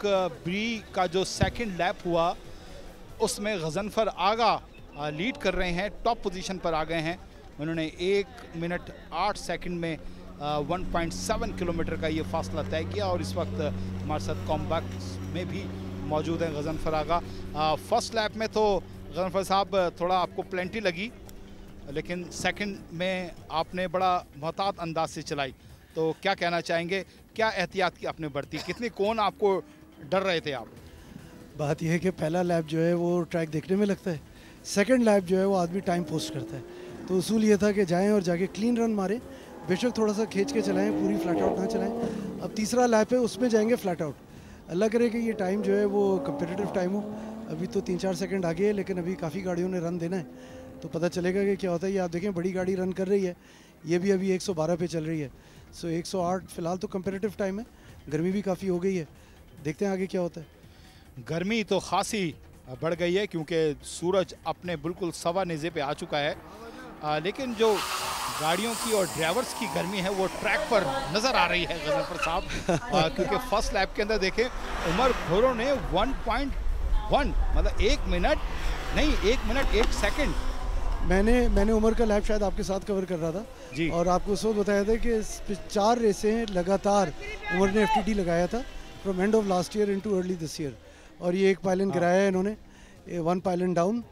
स्टॉक बी का जो सेकंड लैप हुआ, उसमें गजनफर आगा लीड कर रहे हैं टॉप पोजीशन पर आ गए हैं। उन्होंने एक मिनट आठ सेकंड में वन पॉइंट सेवन किलोमीटर का ये फासला तय किया और इस वक्त हमारे साथ कॉम्बैक्स में भी मौजूद हैं गजनफर आगा फ़र्स्ट लैप में तो गजनफर साहब, थोड़ा आपको प्लेंटी लगी, लेकिन सेकंड में आपने बड़ा मोहतात अंदाज से चलाई। तो क्या कहना चाहेंगे? क्या एहतियात की आपने बरती? कितनी कौन आपको डर रहे थे आप? बात यह है कि पहला लैब जो है वो ट्रैक देखने में लगता है। सेकंड लैब जो है वो आदमी टाइम पोस्ट करता है। तो उसूल ये था कि जाएँ और जाके क्लीन रन मारें। बेशक थोड़ा सा खींच के चलाएँ, पूरी फ्लैट आउट ना चलाएँ। अब तीसरा लैप है, उसमें जाएँगे फ्लैट आउट अल्लाह करे कि ये टाइम जो है वो कम्पिटिटिव टाइम हो। अभी तो तीन चार सेकंड आगे है, लेकिन अभी काफ़ी गाड़ियों ने रन देना है। तो पता चलेगा कि क्या होता है। ये आप देखें, बड़ी गाड़ी रन कर रही है। ये भी अभी 112 पे चल रही है। सो 108 फ़िलहाल तो कम्पेरेटिव टाइम है। गर्मी भी काफ़ी हो गई है। देखते हैं आगे क्या होता है। गर्मी तो खासी बढ़ गई है क्योंकि सूरज अपने बिल्कुल सवा निजे पे आ चुका है। आ, लेकिन जो गाड़ियों की और ड्राइवर्स की गर्मी है वो ट्रैक पर नज़र आ रही है गजनफर साहब। क्योंकि फ़र्स्ट लैप के अंदर देखें उमर खोरो ने 1.1 मतलब एक मिनट नहीं एक मिनट एक सेकंड मैंने मैंने उमर का लैब शायद आपके साथ कवर कर रहा था। जी। और आपको उस वक्त बताया था कि चार रेसें लगातार उमर ने एफ़ लगाया था। From end of last year into early this year और ये एक पायलन हाँ। गिराया है इन्होंने वन पायलन डाउन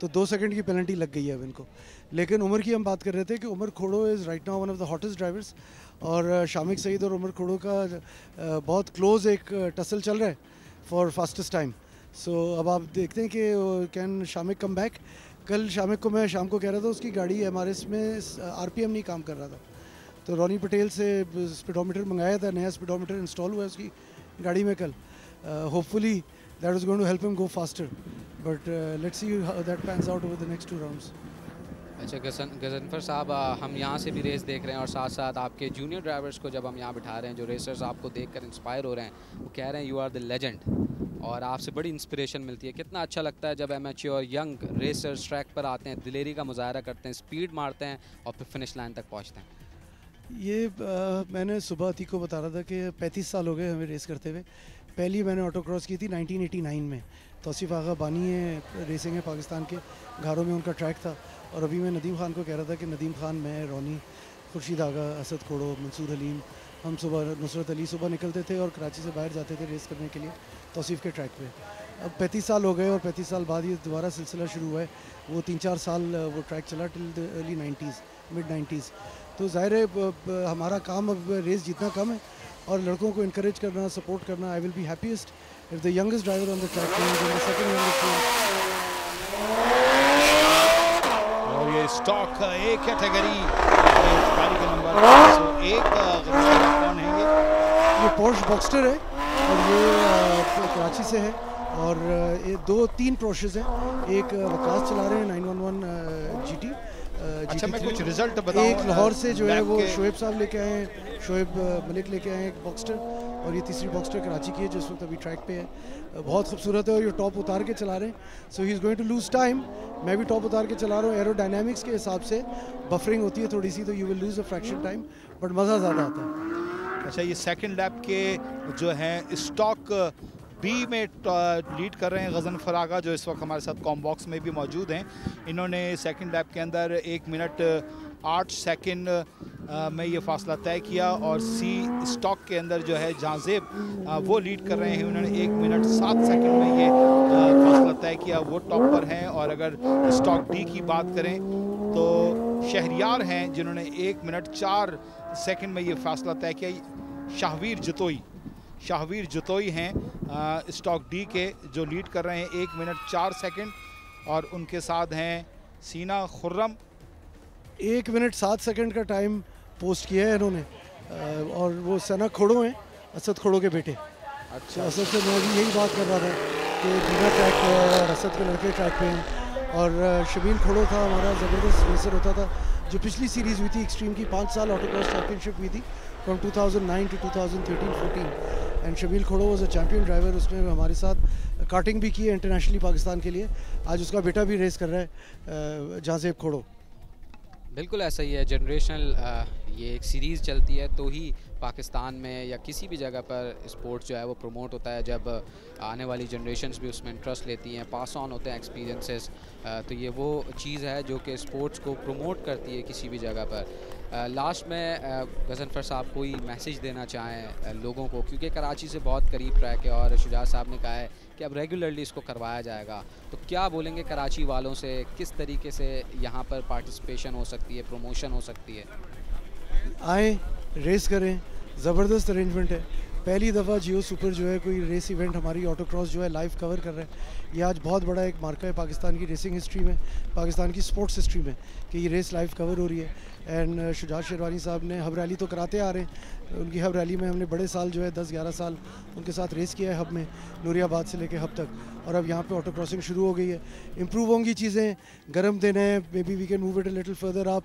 तो दो सेकंड की पेनल्टी लग गई है अब इनको। लेकिन उमर की हम बात कर रहे थे कि Umar Khoro is right now one of the hottest drivers और शामिक सईद और उमर खोड़ो का बहुत क्लोज एक टसल चल रहा है फॉर फास्टेस्ट टाइम सो अब आप देखते हैं कि कैन शामिक कम बैक कल शामिक को मैं शाम को कह रहा था उसकी गाड़ी एम आर एस में आर पी एम नहीं काम कर रहा था। तो रोनी पटेल से स्पीडोमीटर मंगाया था नया स्पीडोमीटर इंस्टॉल हुआ है उसकी। गाड़ी में कल। Hopefully that is going to help him go faster but let's see that pans out over the next two rounds अच्छा गजन गजनफर साहब हम यहाँ से भी रेस देख रहे हैं और साथ साथ आपके जूनियर ड्राइवर्स को जब हम यहाँ बिठा रहे हैं, जो रेसर्स आपको देखकर इंस्पायर हो रहे हैं, वो कह रहे हैं यू आर द लेजेंड और आपसे बड़ी इंस्पिरेशन मिलती है। कितना अच्छा लगता है जब एम एच और यंग रेसर्स ट्रैक पर आते हैं, दिलेरी का मुजाहरा करते हैं स्पीड मारते हैं और फिर फिनिश लाइन तक पहुँचते हैं। ये आ, मैंने सुबह अती को बता रहा था कि पैंतीस साल हो गए हमें रेस करते हुए। पहली मैंने ऑटो क्रॉस की थी 1989 में। तोसीफ़ आगा बानी है रेसिंग है पाकिस्तान के घरों में उनका ट्रैक था। और अभी मैं नदीम खान को कह रहा था कि नदीम खान मैं रोनी खुर्शीद आगा असद खोड़ो मंसूर हलीम हम सुबह नुसरत अली सुबह निकलते थे और कराची से बाहर जाते थे रेस करने के लिए तोसीफ़ के ट्रैक पे। अब पैंतीस साल हो गए और पैंतीस साल बाद ये दोबारा सिलसिला शुरू हुआ है। वो तीन चार साल वो ट्रैक चला till early nineties mid nineties तो ज़ाहिर है हमारा काम अब रेस जीतना कम है और लड़कों को इनक्रेज करना सपोर्ट करना I will be happiest if the youngest driver on the track second youngest और ये स्टॉक ए कैटेगरी गाड़ी का नंबर एक कौन है ये? ये पोर्श बॉक्सटर है और ये कराची से है और ये दो तीन प्रोशेज हैं। एक वकास चला रहे हैं nine one one G T अच्छा मैं कुछ रिज़ल्ट बताऊँ एक लाहौर से जो है वो शोएब साहब लेके आए हैं शोएब मलिक लेके आए हैं एक बॉक्सटर और ये तीसरी बॉक्सटर कराची की है जिस वक्त अभी ट्रैक पे है। बहुत खूबसूरत है और ये टॉप उतार के चला रहे हैं। So he is going to lose time मैं भी टॉप उतार के चला रहा हूँ एरोडाइनमिक्स के हिसाब से। बफरिंग होती है थोड़ी सी तो you will lose a fraction time but मज़ा ज़्यादा आता है। अच्छा ये सेकेंड लैप के जो हैं स्टॉक बी में लीड कर रहे हैं गजन फरागा, जो इस वक्त हमारे साथ कॉम बॉक्स में भी मौजूद हैं। इन्होंने सेकंड लैप के अंदर एक मिनट आठ सेकंड में ये फासला तय किया और सी स्टॉक के अंदर जो है जहाँजेब वो लीड कर रहे हैं। उन्होंने एक मिनट सात सेकंड में ये फासला तय किया। वो टॉप पर हैं और अगर स्टॉक डी की बात करें तो शहरियार हैं जिन्होंने एक मिनट चार सेकंड में ये फासला तय किया। शाहवीर जतोई शाहवीर जतोई हैं। स्टॉक डी के जो लीड कर रहे हैं एक मिनट चार सेकंड और उनके साथ हैं सीना खुर्रम। एक मिनट सात सेकंड का टाइम पोस्ट किया है इन्होंने। और वो सना खोड़ो हैं असद खोड़ो के बेटे। अच्छा। तो असद से मैं भी यही बात कर रहा था कि दीना ट्रैक पे है और असद के लड़के ट्रैक पे हैं। और शबील खोड़ो था हमारा ज़बरदस्त रेसर होता था जो पिछली सीरीज़ हुई थी एक्सट्रीम की पाँच साल ऑटोक्रॉस चैम्पियनशिप हुई थी from 2009 to 2013-14 and Shabeel Khoro was a champion driver उसने हमारे साथ कार्टिंग भी की है इंटरनेशनली पाकिस्तान के लिए। आज उसका बेटा भी रेस कर रहा है जहाँसेब खोड़ो बिल्कुल ऐसा ही है। जनरेशनल ये एक सीरीज़ चलती है तो ही पाकिस्तान में या किसी भी जगह पर स्पोर्ट्स जो है वो प्रमोट होता है। जब आने वाली जनरेशंस भी उसमें इंटरेस्ट लेती हैं पास ऑन होते हैं एक्सपीरियंसेस तो ये वो चीज़ है जो कि स्पोर्ट्स को प्रमोट करती है किसी भी जगह पर। लास्ट में गजनफर साहब कोई मैसेज देना चाहें लोगों को, क्योंकि कराची से बहुत करीब ट्रैक है और शुजात साहब ने कहा है कि अब रेगुलरली इसको करवाया जाएगा। तो क्या बोलेंगे कराची वालों से? किस तरीके से यहाँ पर पार्टिसिपेशन हो सकती है प्रमोशन हो सकती है? आए रेस करें, ज़बरदस्त अरेंजमेंट है। पहली दफ़ा जियो सुपर जो है, कोई रेस इवेंट हमारी ऑटो क्रॉस जो है लाइव कवर कर रहे हैं। ये आज बहुत बड़ा एक मार्का है पाकिस्तान की रेसिंग हिस्ट्री में, पाकिस्तान की स्पोर्ट्स हिस्ट्री में कि ये रेस लाइव कवर हो रही है। एंड शुजात शेरवानी साहब ने हब रैली तो कराते आ रहे हैं उनकी हब रैली में हमने बड़े साल जो है, दस ग्यारह साल उनके साथ रेस किया है हब में, नूरियाबाद से लेके हब तक। और अब यहाँ पे ऑटो क्रॉसिंग शुरू हो गई है। इम्प्रूव होंगी चीज़ें, गर्म दिन है maybe we can move it a little further आप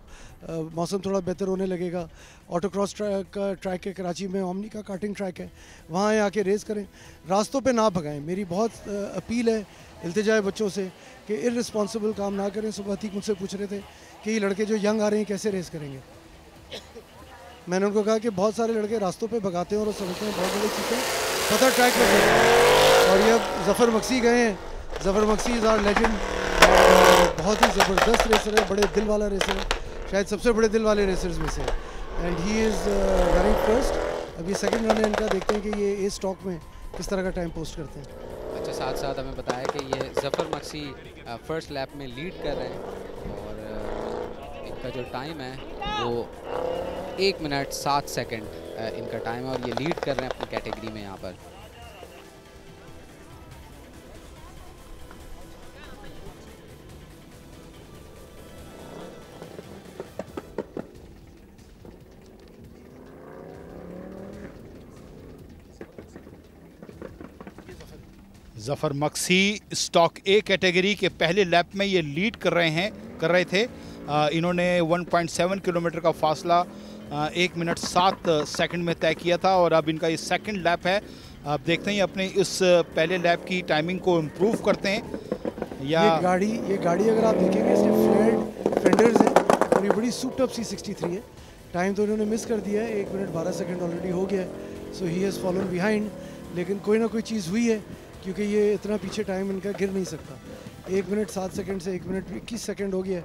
मौसम थोड़ा बेहतर होने लगेगा। ऑटो क्रॉस ट्रैक का ट्रैक है कराची में ओमनी का काटिंग ट्रैक है। वहाँ आके रेस करें। रास्तों पर ना भगाएँ। मेरी बहुत अपील है इल्तजाए बच्चों से कि इरिस्पॉन्सिबल काम ना करें। सुबह थी मुझसे पूछ रहे थे कि ये लड़के जो यंग आ रहे हैं, कैसे रेस करेंगे? मैंने उनको कहा कि बहुत सारे लड़के रास्तों पे भगाते हैं और समझते हैं बहुत बड़ी चीज़ें पता ट्रैक कर और ये जफ़र मक्सी गए हैं। Zafar Maksi is our legend बहुत ही ज़बरदस्त रेसर है, बड़े दिल वाला रेसर है। शायद सबसे बड़े दिल वाले रेसर्स में से। And he is running first अभी सेकेंड रन है इनका, देखते हैं कि ये ए स्टॉक में किस तरह का टाइम पोस्ट करते हैं। अच्छा साथ साथ हमें बताया कि ये जफ़र मक्सी फ़र्स्ट लैप में लीड कर रहे हैं। और इनका जो टाइम है, वो एक मिनट सात सेकंड इनका टाइम है और ये लीड कर रहे हैं अपनी कैटेगरी में यहाँ पर। Zafar Maksi stock A category के पहले लैप में ये लीड कर रहे हैं, कर रहे थे। इन्होंने 1.7 किलोमीटर का फासला एक मिनट सात सेकंड में तय किया था और अब इनका ये सेकंड लैप है। आप देखते हैं, अपने इस पहले लैप की टाइमिंग को इम्प्रूव करते हैं। या ये गाड़ी ये गाड़ी अगर आप देखेंगे, इसके फ्लेड फेंडर्स हैं और ये बड़ी suit up C sixty three है। टाइम तो इन्होंने मिस कर दिया है, एक मिनट बारह सेकेंड ऑलरेडी हो गया है। So he has fallen behind लेकिन कोई ना कोई चीज़ हुई है, क्योंकि ये इतना पीछे टाइम इनका गिर नहीं सकता। एक मिनट सात सेकंड से एक मिनट इक्कीस सेकंड हो गया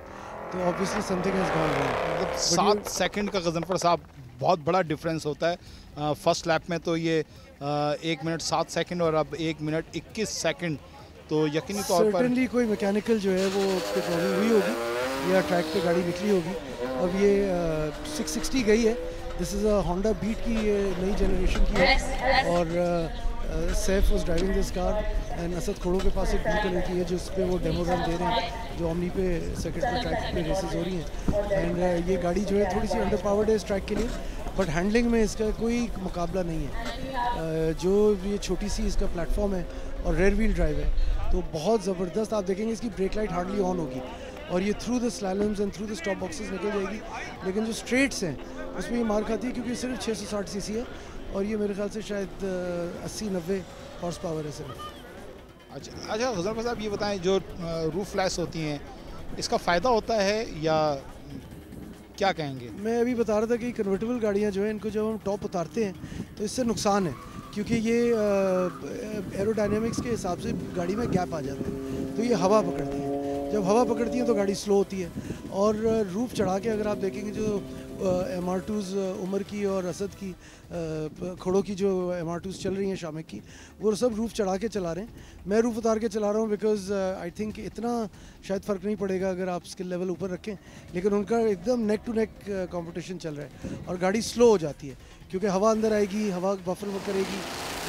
तो ऑब्वियसली समथिंग हैज़ गॉन मतलब सात सेकंड का गजनफर साहब बहुत बड़ा डिफरेंस होता है। फ़र्स्ट लैप में तो ये आ, एक मिनट सात सेकंड और अब एक मिनट इक्कीस सेकंड तो यकीनी तौर पर कोई मैकेनिकल जो है वो प्रॉब्लम हुई होगी या ट्रैक पे गाड़ी निकली होगी। अब ये सिक्स सिक्सटी गई है। This is a Honda beat की नई जनरेशन की है। और Saif was driving this car and Asad खोड़ों के पास एक ब्लू कलर की है जिस पर वो डेमो रन दे रहे हैं, जो ओमनी पे सेकंड ट्रैक पे रेसेस हो रही हैं। एंड ये गाड़ी जो है थोड़ी सी अंडर पावर्ड है इस ट्रैक के लिए बट हैंडलिंग में इसका कोई मुकाबला नहीं है। जो ये छोटी सी इसका प्लेटफॉर्म है और रेयर व्हील ड्राइव है तो बहुत ज़बरदस्त, आप देखेंगे इसकी ब्रेक लाइट हार्डली ऑन होगी। और ये through the slaloms and through the stop boxes निकल जाएगी, लेकिन जो स्ट्रेट्स हैं, उसमें ये मार खाती है क्योंकि सिर्फ़ 660 सीसी है। और ये मेरे ख्याल से शायद अस्सी नब्बे हॉर्स पावर है सिर्फ़। अच्छा अच्छा गज़ल साहब ये बताएँ जो रूफ फ्लैश होती हैं इसका फ़ायदा होता है या क्या कहेंगे? मैं अभी बता रहा था कि कन्वर्टेबल गाड़ियाँ जो है इनको जब हम टॉप उतारते हैं तो इससे नुकसान है क्योंकि ये एरोडाइनमिक्स के हिसाब से गाड़ी में गैप आ जाता है तो ये हवा पकड़ती है। जब हवा पकड़ती है तो गाड़ी स्लो होती है। और रूफ चढ़ा के अगर आप देखेंगे जो एम आर टूज़ उमर की और असद की खड़ों की जो एम आर टूज़ चल रही हैं, शामिक की, वो सब रूफ चढ़ा के चला रहे हैं। मैं रूफ उतार के चला रहा हूँ बिकॉज़ आई थिंक इतना शायद फ़र्क नहीं पड़ेगा अगर आप स्किल लेवल ऊपर रखें, लेकिन उनका एकदम नेक टू नेक कंपटीशन चल रहा है और गाड़ी स्लो हो जाती है, क्योंकि हवा अंदर आएगी, हवा बफर करेगी,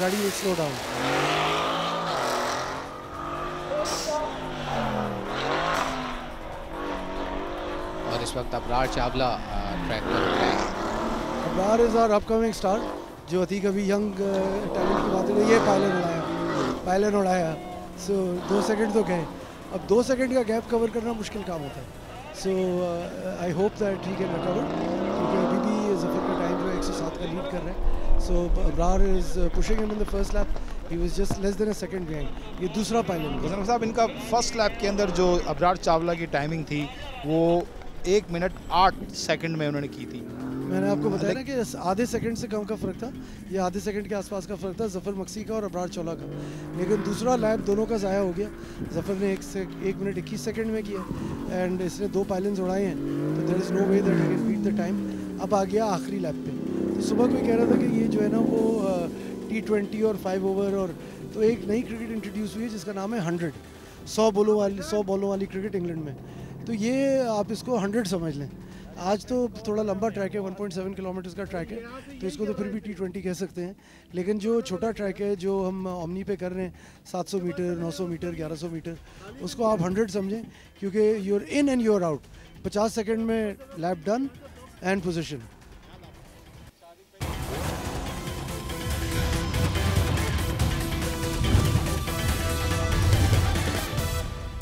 गाड़ी स्लो डाउन इस वक्त अबरार चावला ट्रैक पर Abrar is our upcoming star जो अतीक अभी यंग टैलेंट की बात है ये पायलन उड़ाया पायलन उड़ाया। सो so, दो सेकंड तो गए। अब दो सेकंड का गैप कवर करना मुश्किल काम होता है। So I hope that he can recover क्योंकि अभी भी ज़फ़र का टाइम जो है एक सौ सात का लीड कर रहे हैं। So Abrar is pushing in the first lap he was just less than a second behind ये दूसरा पायलन साहब इनका फ़र्स्ट लैप के अंदर जो अबरार चावला की टाइमिंग थी वो एक मिनट आठ सेकंड में उन्होंने की थी। मैंने आपको बताया ना कि आधे सेकंड से कम का फ़र्क था ये आधे सेकंड के आसपास का फ़र्क था जफ़र मक्सी का और अबरार चौला का। लेकिन दूसरा लैब दोनों का ज़ाया हो गया। जफ़र ने एक से एक मिनट इक्कीस सेकंड में किया एंड इसने दो पायलन्स उड़ाए हैं तो there is no way that can beat the time अब आ गया आखिरी लैब पे। तो सुबह कोई कह रहा था कि ये जो है ना वो टी ट्वेंटी और फाइव ओवर और तो एक नई क्रिकेट इंट्रोड्यूस हुई है जिसका नाम है हंड्रेड सौ बॉलों वाली सौ बॉलों वाली क्रिकेट इंग्लैंड में। तो ये आप इसको हंड्रेड समझ लें। आज तो थोड़ा लंबा ट्रैक है 1.7 किलोमीटर का ट्रैक है तो इसको तो फिर भी टी ट्वेंटी कह सकते हैं। लेकिन जो छोटा ट्रैक है, जो हम ओमनी पे कर रहे हैं 700 मीटर 900 मीटर 1100 मीटर, उसको आप 100 समझें, क्योंकि your in and your out 50 second में लैप डन एंड पोजीशन